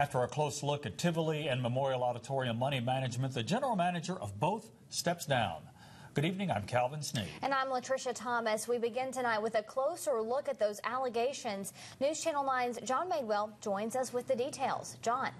After a close look at Tivoli and Memorial Auditorium money management, the general manager of both steps down. Good evening, I'm Calvin Sneed. And I'm Latricia Thomas. We begin tonight with a closer look at those allegations. News Channel 9's John Madewell joins us with the details. John.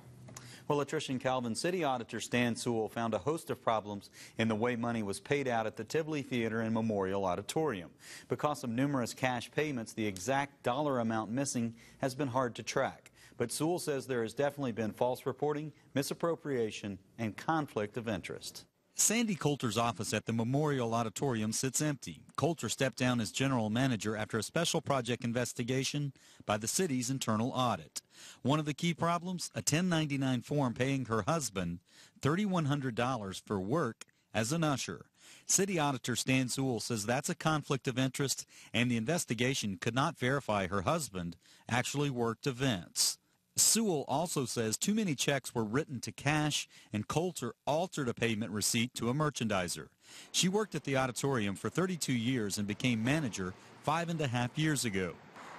Well, Latricia and Calvin, City Auditor Stan Sewell found a host of problems in the way money was paid out at the Tivoli Theater and Memorial Auditorium. Because of numerous cash payments, the exact dollar amount missing has been hard to track. But Sewell says there has definitely been false reporting, misappropriation, and conflict of interest. Sandy Coulter's office at the Memorial Auditorium sits empty. Coulter stepped down as general manager after a special project investigation by the city's internal audit. One of the key problems, a 1099 form paying her husband $3,100 for work as an usher. City Auditor Stan Sewell says that's a conflict of interest and the investigation could not verify her husband actually worked events. Sewell also says too many checks were written to cash and Coulter altered a payment receipt to a merchandiser. She worked at the auditorium for 32 years and became manager five and a half years ago.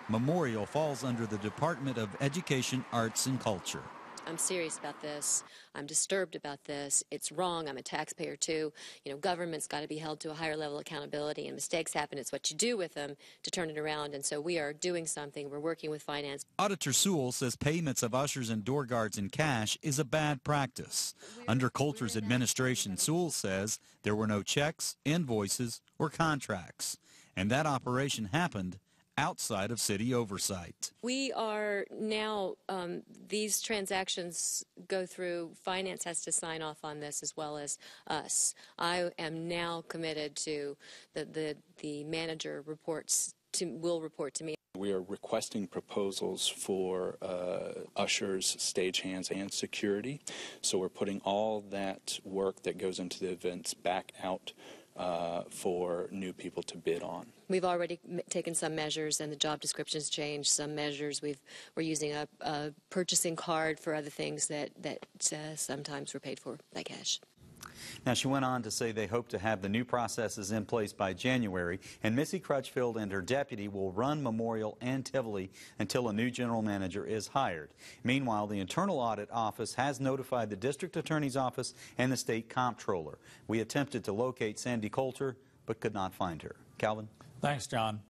Memorial falls under the Department of Education, Arts, and Culture. I'm serious about this. I'm disturbed about this. It's wrong. I'm a taxpayer too. You know, government's got to be held to a higher level of accountability, and mistakes happen. It's what you do with them to turn it around. And so we are doing something. We're working with finance. Auditor Sewell says payments of ushers and door guards in cash is a bad practice. Under Coulter's administration, Sewell says there were no checks, invoices, or contracts. And that operation happened outside of city oversight. We are now, um, these transactions go through, finance has to sign off on this as well as us. I am now committed to the, the, the manager reports to, will report to me. We are requesting proposals for uh, ushers, stagehands, and security. So we're putting all that work that goes into the events back out uh, for new people to bid on. We've already taken some measures, and the job descriptions changed. Some measures we've we're using a, a purchasing card for other things that that uh, sometimes were paid for by cash. Now, she went on to say they hope to have the new processes in place by January, and Missy Crutchfield and her deputy will run Memorial and Tivoli until a new general manager is hired. Meanwhile, the Internal Audit Office has notified the District Attorney's Office and the State Comptroller. We attempted to locate Sandy Coulter, but could not find her. Calvin? Thanks, John.